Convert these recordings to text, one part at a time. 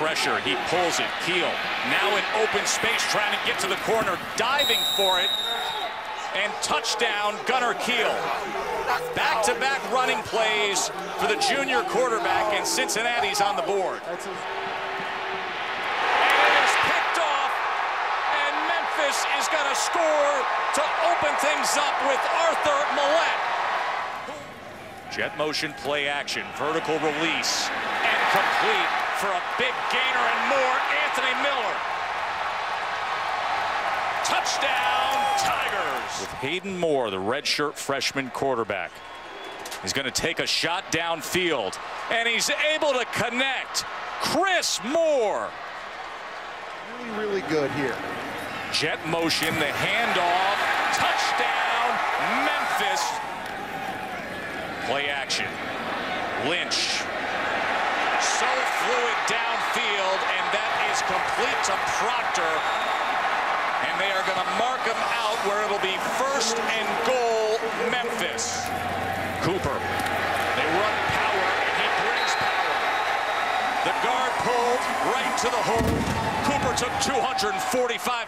pressure. He pulls it. Kiel now in open space trying to get to the corner, diving for it. And touchdown, Gunner Kiel. Back-to-back -back running plays for the junior quarterback, and Cincinnati's on the board. And it is picked off, and Memphis is going to score to open things up with Arthur Maulet. Jet motion play action, vertical release, and complete for a big gainer and more, Anthony Miller. Touchdown, Tigers. With Hayden Moore, the redshirt freshman quarterback. He's going to take a shot downfield, and he's able to connect. Chris Moore. Really, really good here. Jet motion, the handoff, touchdown, Memphis. Play action. Lynch. So fluid downfield, and that is complete to Proctor. And they are going to mark him out where it'll be first and goal, Memphis. Cooper. They run power, and he brings power. The guard pulled right to the hole. Cooper took 245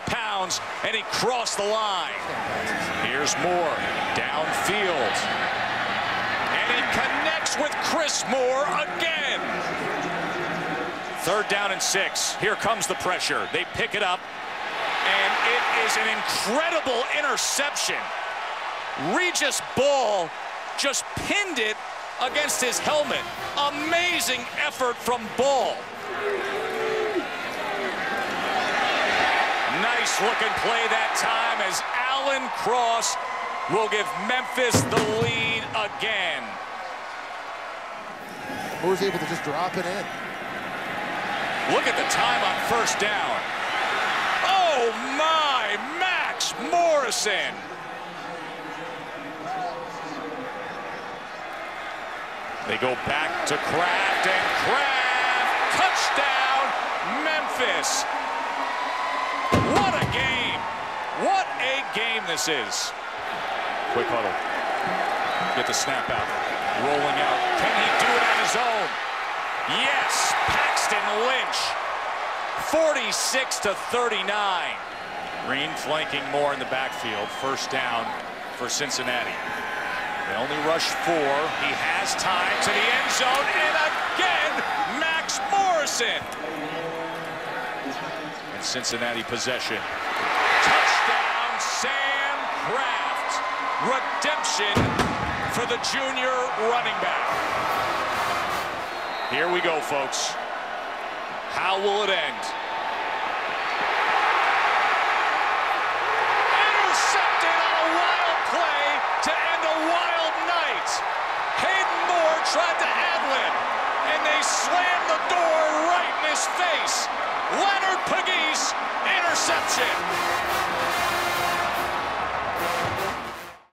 pounds, and he crossed the line. Here's Moore, downfield. And he connects with Chris Moore again. Third down and six. Here comes the pressure. They pick it up, and it is an incredible interception. Regis Ball just pinned it against his helmet. Amazing effort from Ball. Nice looking play that time as Alan Cross will give Memphis the lead again. Moore's able to just drop it in. Look at the time on first down. Oh my, Max Morrison. They go back to Craft and Craft. Touchdown, Memphis. What a game. What a game this is. Quick huddle. Get the snap out. Rolling out. Can he do it on his own? Yes. 46 to 39. Green flanking more in the backfield. First down for Cincinnati. They only rush four. He has time to the end zone, and again, Max Morrison. And Cincinnati possession. Touchdown, Sam Craft. Redemption for the junior running back. Here we go, folks. How will it end? Tried to ad-lib, and they slammed the door right in his face. Leonard Pegues, interception.